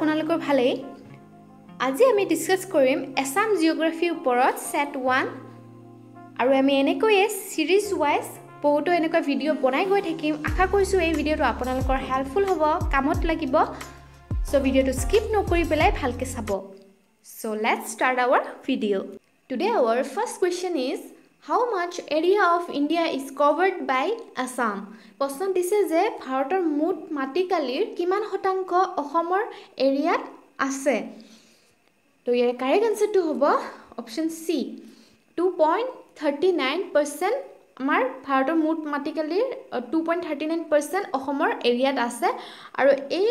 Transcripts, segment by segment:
আপোনালোকৰ ভালেই। আজি আমি ডিছকাছ কৰিম এছাম জিঅ'গ্ৰাফীৰ ওপৰত ছেট ওৱান আৰু আমি এনেকৈয়ে ছিৰিজ ৱাইজ বহুতো এনেকুৱা ভিডিঅ' বনাই গৈ থাকিম। আশা কৰিছোঁ এই ভিডিঅ'টো আপোনালোকৰ হেল্পফুল হ'ব কামত লাগিব। চ' ভিডিঅ'টো স্কিপ নকৰি পেলাই ভালকৈ চাব। So' let's start our video' today our first question is how much area of India is covered by Assam প্ৰশ্ন দিছে যে ভাৰতৰ মুঠ মাটিকালিৰ কিমান শতাংশ অসমৰ এৰিয়াত আছে? তো ইয়াৰে কাৰেক্ট আনচাৰটো হ'ব option C two point thirty nine percent আমাৰ ভাৰতৰ মুঠ মাটিকালিৰ two point thirty nine percent অসমৰ এৰিয়াত আছে। আৰু এই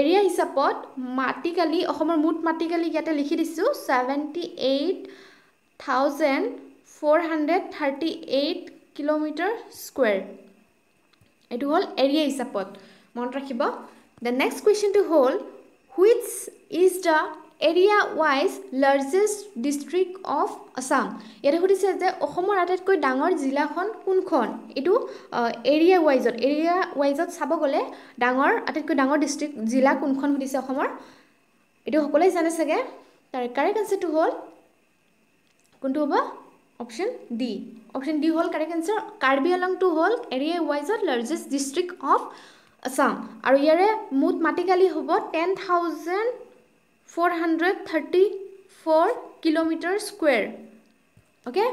এৰিয়া হিচাপত মাটিকালি অসমৰ মুঠ মাটিকালি ইয়াতে লিখি দিছোঁ seventy eight thousand four hundred thirty eight kilometre square এইটো হ'ল এৰিয়া হিচাপত। মনত ৰাখিব। দ্য নেক্সট কুৱেশ্যনটো হ'ল which is the area wise largest district of Assam ইয়াতে সুধিছে যে অসমৰ আটাইতকৈ ডাঙৰ জিলাখন কোনখন? এইটো এৰিয়া ৱাইজত এৰিয়া ৱাইজত চাব গ'লে ডাঙৰ আটাইতকৈ ডাঙৰ ডিষ্ট্ৰিক্ট জিলা কোনখন সুধিছে অসমৰ? এইটো সকলোৱে জানে চাগে? তাৰ কাৰেক্ট আনচাৰটো হ'ল কোনটো হ'ব? অপশ্যন ডি অপশ্যন ডি হ'ল কাৰেক্ট এনচাৰ কাৰ্বি আলংটো হ'ল এৰিয়া ৱাইজত লাৰ্জেষ্ট ডিষ্ট্ৰিক্ট অফ আছাম আৰু ইয়াৰে মুঠ মাটিকালি হ'ব ten thousand four hundred thirty four kilometre square okay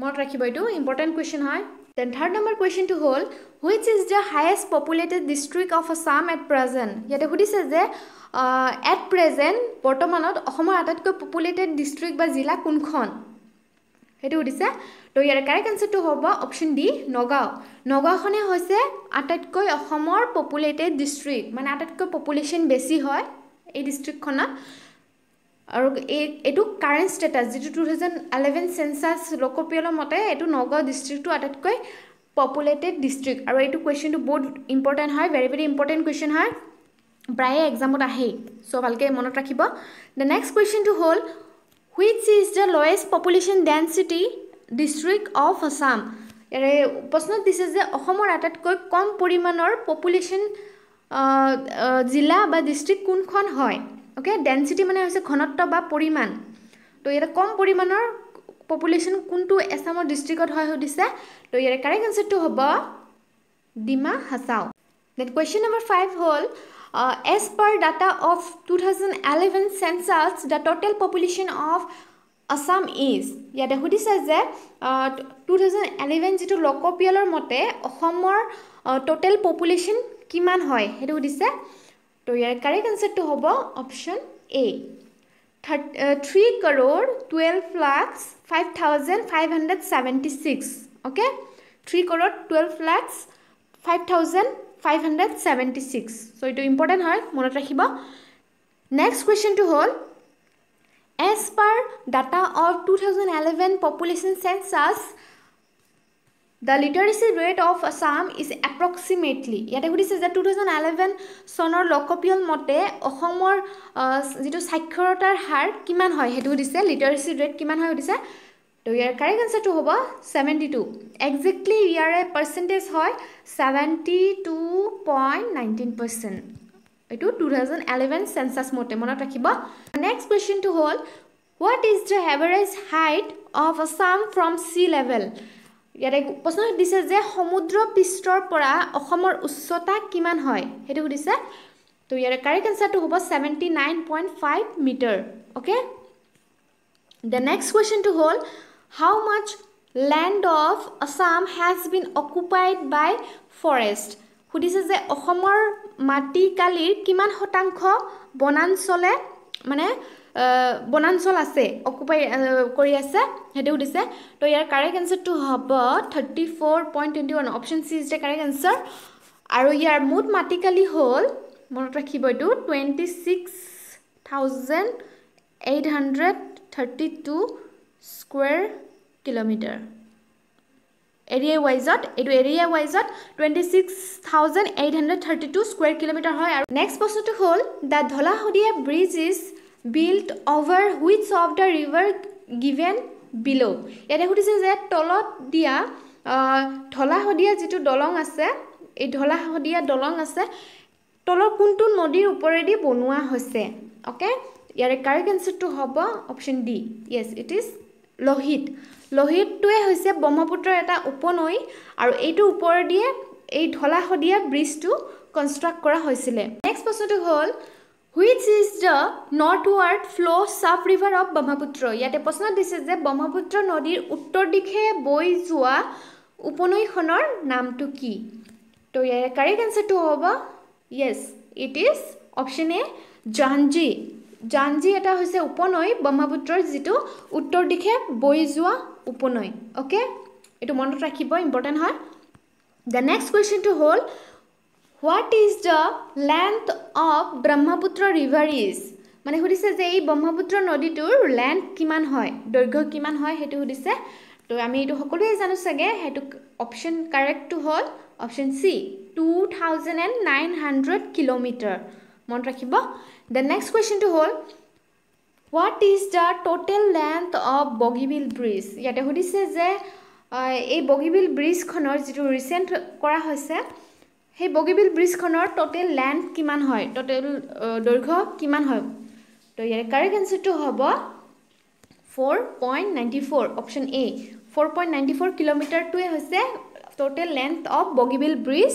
মনত ৰাখিব এইটো ইম্পৰ্টেণ্ট কুৱেশ্যন হয় দেন থাৰ্ড নম্বৰ কুৱেশ্যনটো হ'ল which is the highest populated district of Assam at present ইয়াতে সুধিছে যে এট প্ৰেজেণ্ট বৰ্তমানত অসমৰ আটাইতকৈ পপুলেটেড ডিষ্ট্ৰিক্ট বা জিলা কোনখন সেইটো সুধিছে তো ইয়াৰ কাৰেক্ট এনচাৰটো হ'ব অপশ্যন ডি নগাঁও। নগাঁওখনে হৈছে আটাইতকৈ অসমৰ পপুলেটেড ডিষ্ট্ৰিক্ট মানে আটাইতকৈ পপুলেশ্যন বেছি হয় এই ডিষ্ট্ৰিক্টখনত আৰু এই এইটো কাৰেণ্ট ষ্টেটাছ যিটো টু থাউজেণ্ড এলেভেন চেঞ্চাছ লোকপিয়লৰ মতে এইটো নগাঁও ডিষ্ট্ৰিক্টটো আটাইতকৈ পপুলেটেড ডিষ্ট্ৰিক্ট আৰু এইটো কুৱেশ্যনটো বহুত ইম্পৰ্টেণ্ট হয় ভেৰি ভেৰি ইম্পৰ্টেণ্ট কুৱেশ্যন হয়। প্ৰায়ে এক্সামত আহেই চ' ভালকৈ মনত ৰাখিব। দ্য নেক্সট কুৱেশ্যনটো হ'ল which is the lowest population density district of Assam ইয়াৰে প্ৰশ্নত দিছে যে অসমৰ আটাইতকৈ কম পৰিমাণৰ পপুলেশ্যন জিলা বা ডিষ্ট্ৰিক্ট কোনখন হয়? অ'কে ডেঞ্চিটি মানে হৈছে ঘনত্ব বা পৰিমাণ। তো ইয়াতে কম পৰিমাণৰ পপুলেশ্যন কোনটো এছামৰ ডিষ্ট্ৰিক্টত হয় সুধিছে? তো ইয়াৰে কাৰেক্ট আনচাৰটো হ'ব Dima Hasao. Then question number five হ'ল per data of two thousand eleven census the total population of Assam is ইয়াতে সুধিছে যে টু থাউজেণ্ড এলেভেন যিটো লোকপিয়লৰ মতে অসমৰ ট'টেল পপুলেশ্যন কিমান হয়? সেইটো সুধিছে। তো ইয়াৰ কাৰেক্ট আনচাৰটো হ'ব option A third three crore twelve lakhs five thousand five hundred seventy six okay three crore twelve lakhs five thousand five hundred seventy six so' এইটো ইম্পৰ্টেণ্ট হয় মনত ৰাখিব নেক্সট কুৱেশ্যনটো হ'ল as per data of two thousand eleven population census the literacy rate of Assam is approximately ইয়াতে সুধিছে যে two thousand eleven চনৰ লোকপিয়ল মতে অসমৰ যিটো সাক্ষৰতাৰ হাৰ কিমান হয় সেইটো সুধিছে লিটাৰেচি ৰেট কিমান হয় সুধিছে তো ইয়াৰ কাৰেক্ট আনচাৰটো হ'ব ছেভেণ্টি টু একজেক্টলি ইয়াৰে পাৰ্চেণ্টেজ হয় seventy two point nineteen percent এইটো টু থাউজেণ্ড এলেভেন চেঞ্চাছ মতে মনত ৰাখিব। নেক্সট কুৱেশ্যনটো হ'ল what is the average height of Assam from sea level ইয়াতে প্ৰশ্ন দিছে যে সমুদ্ৰ পৃষ্ঠৰ পৰা অসমৰ উচ্চতা কিমান হয়? সেইটো সুধিছে। তো ইয়াৰে কাৰেক্ট এনচাৰটো হ'ব seventy nine point five metre okay the next কুৱেশ্যনটো হ'ল how much land of Assam has been occupied by forest সুধিছে যে অসমৰ মাটিকালিৰ কিমান শতাংশ বনাঞ্চলে মানে বনাঞ্চল আছে অকুপাই কৰি আছে সেইটো সুধিছে। তো ইয়াৰ কাৰেক্ট এনচাৰটো হ'ব thirty four point twenty one option C is the correct answer আৰু ইয়াৰ মুঠ মাটিকালি হ'ল মনত ৰাখিব এইটো twenty six thousand eight hundred thirty two square kilometre area ৱাইজত এইটো area ৱাইজত twenty six thousand eight hundred thirty two square kilometre হয় আৰু নেক্সট বস্তুটো হ'ল the Dhola Sadiya bridge is built over which of the river given below' ইয়াতে সুধিছে যে তলত দিয়া ঢলা শদিয়া যিটো দলং আছে এই ঢলা শদিয়া দলং আছে তলৰ কোনটো নদীৰ ওপৰেদি বনোৱা হৈছে? অ'কে ইয়াৰে কাৰেক্ট এনচাৰটো হ'ব option D yes it is Lohit. লোহিতটোৱে হৈছে ব্ৰহ্মপুত্ৰৰ এটা উপনৈ আৰু এইটোৰ ওপৰেদিয়ে এই ঢলা শদিয়া ব্ৰিজটো কনষ্ট্ৰাক্ট কৰা হৈছিলে। নেক্সট প্ৰশ্নটো হ'ল which is the northward flow' sub river of Brahmaputra? ইয়াতে প্ৰশ্ন দিছে যে ব্ৰহ্মপুত্ৰ নদীৰ উত্তৰ দিশে বৈ যোৱা উপনৈখনৰ নামটো কি? তো ইয়াৰে কাৰেক্ট এনচাৰটো হ'ব yes it is option A Jhanji Jhanji এটা হৈছে উপনৈ ব্ৰহ্মপুত্ৰৰ যিটো উত্তৰ দিশে বৈ যোৱা উপনৈ অ'কে এইটো মনত ৰাখিব ইম্পৰ্টেণ্ট হয়। দ্য নেক্সট কুৱেশ্যনটো হ'ল what is the length of Brahmaputra river is মানে সুধিছে যে এই ব্ৰহ্মপুত্ৰ নদীটোৰ লেন্থ কিমান হয় দৈৰ্ঘ্য কিমান হয় সেইটো সুধিছে। তো আমি এইটো সকলোৱে জানো চাগে সেইটো অপশ্যন কাৰেক্টটো হ'ল option C two thousand and nine hundred kilometre মনত ৰাখিব। দ্য নেক্সট কুৱেশ্যনটো হ'ল what is the total length of Bogibeel bridge ইয়াতে সুধিছে যে এই বগীবিল ব্ৰিজখনৰ যিটো ৰিচেণ্ট কৰা হৈছে সেই বগীবিল ব্ৰিজখনৰ টোটেল লেন্থ কিমান হয়? টোটেল দৈৰ্ঘ্য কিমান হয়? তো ইয়াৰে কাৰেক্ট এনচাৰটো হ'ব four point ninety four option A four point ninety four কিলোমিটাৰটোৱে হৈছে total length of Bogibeel bridge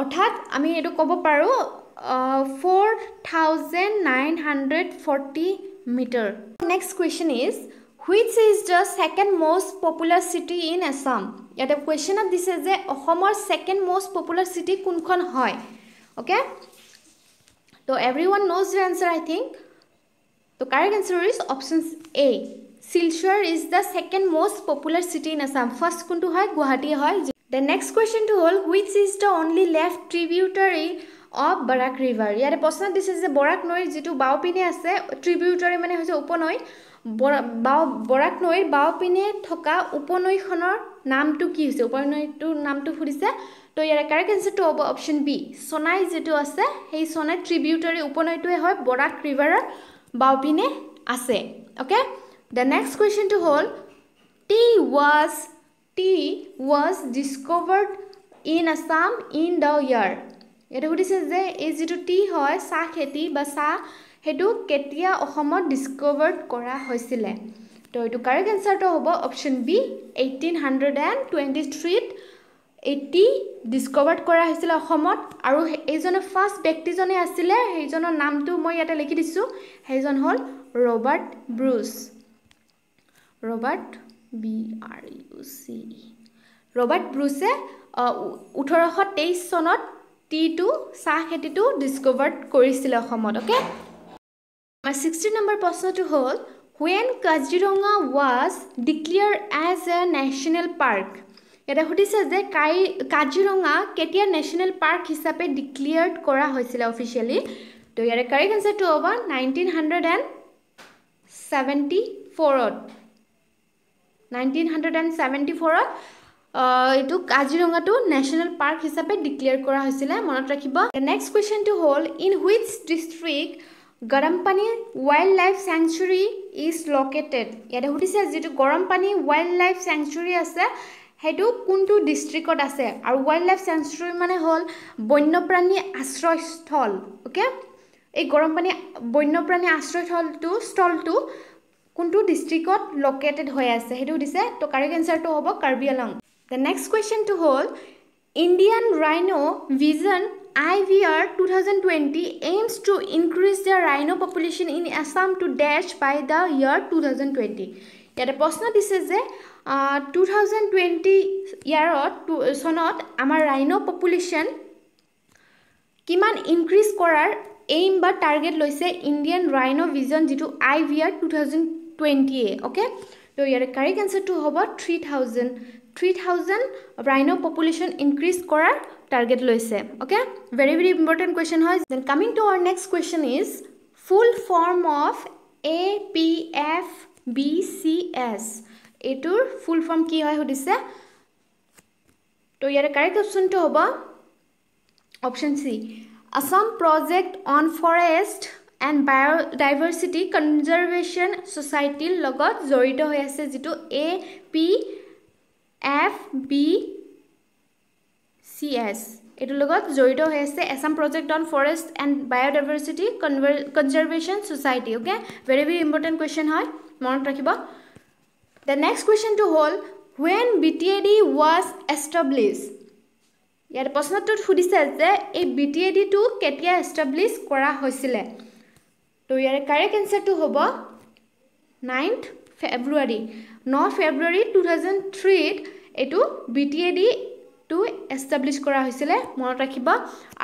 অৰ্থাৎ আমি এইটো ক'ব পাৰোঁ four thousand nine hundred forty metre next question is which is the second most popular city in Assam ইয়াতে কুৱেশ্যনত দিছে যে অসমৰ ছেকেণ্ড মষ্ট পপুলাৰ চিটি কোনখন হয়? অ'কে তো everyone knows the answer I think তো correct answer is option A Silchar is the second most popular city in Assam first কোনটো হয়? গুৱাহাটী হয়। দ্য নেক্সট কুৱেশ্যনটো হ'ল which is the only left tributary of Barak river. ইয়াতে প্ৰশ্ন দিছে যে বৰাক নৈৰ যিটো বাওঁপিনে আছে ট্ৰিবিউটাৰী মানে হৈছে উপনৈ বাও বৰাক নৈৰ বাওঁপিনে থকা উপনৈখনৰ নামটো কি হৈছে? উপনৈটোৰ নামটো সুধিছে। তো ইয়াৰে কাৰেক্ট এনচাৰটো হ'ব অপশ্যন বি। সোণাই যিটো আছে সেই সোণাই ট্ৰিবিউটাৰী উপনৈটোৱে হয় বৰাক ৰিভাৰৰ বাওঁপিনে আছে। অ'কে? দ্য নেক্সট কুৱেশ্যনটো হ'ল tea was tea was discovered in Assam in the year. ইয়াতে সুধিছে যে এই যিটো টি হয় চাহ খেতি বা চাহ সেইটো কেতিয়া অসমত ডিছকভাৰ্ড কৰা হৈছিলে? তো এইটো কাৰেক্ট এনচাৰটো হ'ব option B eighteen hundred and twenty থ্ৰীত এইটি ডিছকভাৰ্ড কৰা হৈছিলে অসমত আৰু এইজনে ফাৰ্ষ্ট ব্যক্তিজনে আছিলে সেইজনৰ নামটো মই ইয়াতে লিখি দিছোঁ সেইজন হ'ল Robert Bruce. Robert B R U C Robert ব্ৰুচে ওঠৰশ তেইছ চনত টিটো চাহ খেতিটো ডিছকভাৰ্ড কৰিছিলে অসমত অ'কে আমাৰ ছিক্সটি নম্বৰ প্ৰশ্নটো হ'ল when Kaziranga was declare as a national park ইয়াতে সুধিছে যে কাই কাজিৰঙা কেতিয়া নেশ্যনেল পাৰ্ক হিচাপে ডিক্লিয়াৰ্ড কৰা হৈছিলে অফিচিয়েলি তো ইয়াৰে কাৰেক্ট এনচাৰটো হ'ব নাইনটিন হাণ্ড্ৰেড এণ্ড ছেভেণ্টি ফ'ৰত নাইনটিন হাণ্ড্ৰেড এণ্ড ছেভেণ্টি ফ'ৰত এইটো কাজিৰঙাটো নেশ্যনেল পাৰ্ক হিচাপে ডিক্লেয়াৰ কৰা হৈছিলে মনত ৰাখিব। নেক্সট কুৱেশ্যনটো হ'ল in which district Garampani wildlife sanctuary is located ইয়াতে সুধিছে যিটো গৰমপানী ৱাইল্ড লাইফ চেংচুৰী আছে সেইটো কোনটো ডিষ্ট্ৰিক্টত আছে? আৰু ৱাইল্ড লাইফ চেংচুৰী মানে হ'ল বন্যপ্ৰাণী আশ্ৰয়স্থল অ'কে এই গৰমপানী বন্যপ্ৰাণী আশ্ৰয়স্থলটো স্থলটো কোনটো ডিষ্ট্ৰিক্টত লোকেটেড হৈ আছে? সেইটো দিছে তো কাৰেক্ট এনচাৰটো হ'ব কাৰ্বি আলং। নেক্সট কুৱেশ্যনটো হ'ল Indian rhino vision I V R two thousand twenty aims to increase the rhino population in Assam to this by the year two thousand twenty ইয়াতে প্ৰশ্ন দিছে যে টু থাউজেণ্ড টুৱেণ্টি ইয়াৰত চনত আমাৰ ৰাইনো পপুলেশ্যন কিমান ইনক্ৰিজ কৰাৰ aim বা টাৰ্গেট লৈছে ইণ্ডিয়ান ৰাইনো ভিজন যিটো I V R two thousand টুৱেণ্টিয়ে okay তো ইয়াৰে কাৰেক্ট এনচাৰটো হ'ব three thousand three thousand rhino population increase কৰাৰ টাৰ্গেট লৈছে okay very very important question হয়। Then coming to our next question is full form of A P F B C S এইটোৰ full form কি হয় সুধিছে? তো ইয়াৰে correct অপশ্যনটো হ'ব option C Assam project on forest and biodiversity conservation ছ'চাইটিৰ লগত জড়িত হৈ আছে যিটো A P F B C S এইটোৰ লগত জড়িত হৈ আছে Assam project on forest and biodiversity conver conservation society okay very very important question হয় মনত ৰাখিব। দ্য নেক্সট কুৱেশ্যনটো হ'ল when B T A D was establish ইয়াত প্ৰশ্নটোত সুধিছে যে এই বি টি এ ডিটো কেতিয়া এষ্টাব্লিছ কৰা হৈছিলে? তো ইয়াৰে কাৰেক্ট এনচাৰটো হ'ব নাইন্থ ফেব্ৰুৱাৰী। ন ফেব্ৰুৱাৰী টু থাউজেণ্ড থ্ৰীত এইটো বি টি এ ডিটো এষ্টাব্লিছ কৰা হৈছিলে মনত ৰাখিব।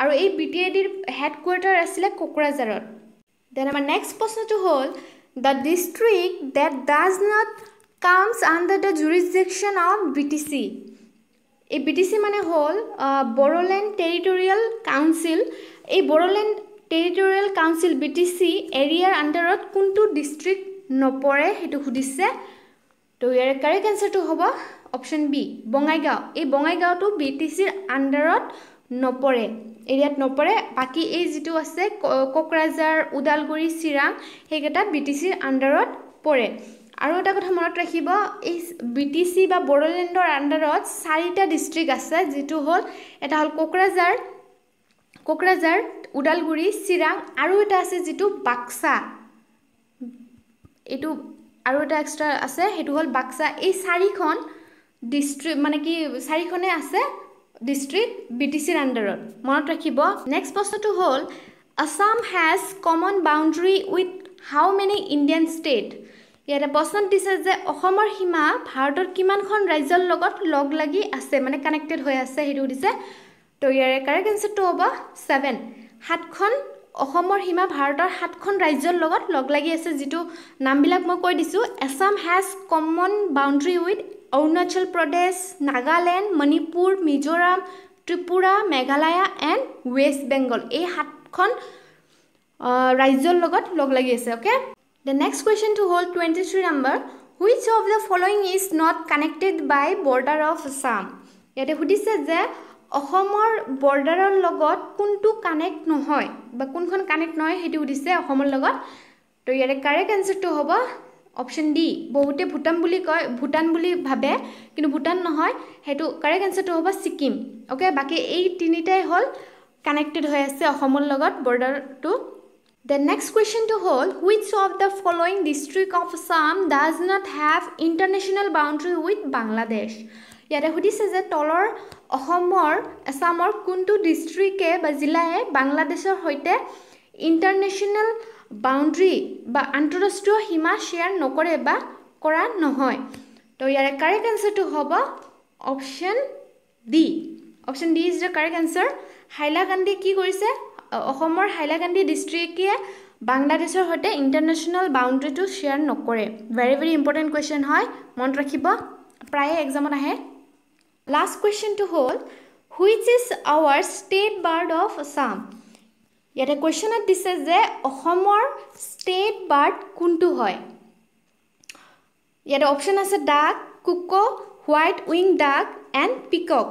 আৰু এই বি টি এ ডিৰ হেডকোৱাৰ্টাৰ আছিলে কোকৰাঝাৰত। দেন আমাৰ নেক্সট প্ৰশ্নটো হ'ল the district that does not comes under the jurisdiction of B T C এই বি টি চি মানে হ'ল বড়োলেণ্ড টেৰিটৰিয়েল কাউন্সিল এই Bodoland territorial council B T C এৰিয়াৰ আণ্ডাৰত কোনটো ডিষ্ট্ৰিক্ট নপৰে সেইটো সুধিছে তো ইয়াৰে কাৰেক্ট এনচাৰটো হ'ব? Option B Bongaigaon. এই বঙাইগাঁওটো বি টি চিৰ আণ্ডাৰত নপৰে। এৰিয়াত নপৰে। বাকী এই যিটো আছে কোকৰাঝাৰ ওদালগুৰি চিৰাং সেইকেইটা বি টি চিৰ আণ্ডাৰত পৰে। আৰু এটা কথা মনত ৰাখিব এই বি টি চি বা বড়োলেণ্ডৰ আণ্ডাৰত চাৰিটা ডিষ্ট্ৰিক্ট আছে যিটো হ'ল এটা হ'ল কোকৰাঝাৰ কোকৰাঝাৰ ওদালগুৰি চিৰাং আৰু এটা আছে যিটো বাক্সা। এইটো আৰু এটা এক্সট্ৰা আছে সেইটো হ'ল বাক্সা। এই চাৰিখন ডিষ্ট্ৰিক্ট মানে কি চাৰিখনে আছে ডিষ্ট্ৰিক্ট বি টি চিৰ আণ্ডাৰত মনত ৰাখিব। নেক্সট প্ৰশ্নটো হ'ল Assam has common boundary with how many Indian state ইয়াতে প্ৰশ্ন দিছে যে অসমৰ সীমা ভাৰতৰ কিমানখন ৰাজ্যৰ লগত লগ লাগি আছে মানে কানেক্টেড হৈ আছে সেইটো সুধিছে তো ইয়াৰে কাৰেক্ট এনচাৰটো হ'ব ছেভেন সাতখন অসমৰ সীমা ভাৰতৰ সাতখন ৰাজ্যৰ লগত লগ লাগি আছে যিটো নামবিলাক মই কৈ দিছোঁ। Assam has common boundary with Arunachal Pradesh Nagaland Manipur Mizoram Tripura Meghalaya and West Bengal. এই সাতখন ৰাজ্যৰ লগত লগ লাগি আছে অ'কে দ্য নেক্সট কুৱেশ্যনটো হ'ল twenty three number which of the following is not connected by border of Assam ইয়াতে সুধিছে যে অসমৰ বৰ্ডাৰৰ লগত কোনটো কানেক্ট নহয় বা কোনখন কানেক্ট নহয় সেইটো সুধিছে অসমৰ লগত। তো ইয়াৰে কাৰেক্ট এনচাৰটো হ'ব অপশ্যন ডি বহুতে ভূটান বুলি কয় ভূটান বুলি ভাবে কিন্তু ভূটান নহয় সেইটো কাৰেক্ট এনচাৰটো হ'ব ছিকিম। অ'কে বাকী এই তিনিটাই হ'ল কানেক্টেড হৈ আছে অসমৰ লগত বৰ্ডাৰটো। দ্য নেক্সট কুৱেশ্যনটো হ'ল which of the following district of Assam does not have international boundary with Bangladesh ইয়াতে সুধিছে যে তলৰ অসমৰ আছামৰ কোনটো ডিষ্ট্ৰিক্টে বা জিলায়ে বাংলাদেশৰ সৈতে ইণ্টাৰনেশ্যনেল বাউণ্ডৰী বা আন্তঃৰাষ্ট্ৰীয় সীমা শ্বেয়াৰ নকৰে বা কৰা নহয়? তো ইয়াৰে কাৰেক্ট এনচাৰটো হ'ব option D option D is the correct answer Hailakandi কি কৰিছে? অসমৰ হাইলাকান্দি ডিষ্ট্ৰিক্টে বাংলাদেশৰ সৈতে ইণ্টাৰনেশ্যনেল বাউণ্ডৰীটো শ্বেয়াৰ নকৰে। ভেৰি ভেৰি ইম্পৰ্টেণ্ট কুৱেশ্যন হয়। মনত ৰাখিব। প্ৰায়ে এক্সামত আহে। লাষ্ট কুৱেশ্যনটো হ'ল which is our state bird of Assam ইয়াতে কুৱেশ্যনত দিছে যে অসমৰ ষ্টেট বাৰ্ড কোনটো হয়? ইয়াতে অপশ্যন আছে duck cook white wing duck and peacock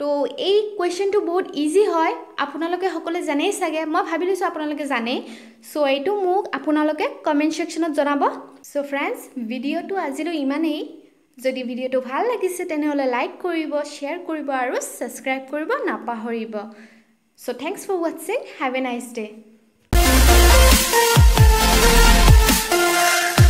তো এই কুৱেশ্যনটো বহুত ইজি হয়। আপোনালোকে সকলোৱে জানেই চাগে। মই ভাবি লৈছোঁ আপোনালোকে জানেই। চ' এইটো মোক আপোনালোকে কমেণ্ট ছেকশ্যনত জনাব। চ' ফ্ৰেণ্ডছ ভিডিঅ'টো আজিলৈ ইমানেই। যদি ভিডিঅ'টো ভাল লাগিছে তেনেহ'লে লাইক কৰিব শ্বেয়াৰ কৰিব আৰু ছাবস্ক্ৰাইব কৰিব নাপাহৰিব। চ' থেংকছ ফৰ ৱাটছিং হেভ এ নাইচ ডে'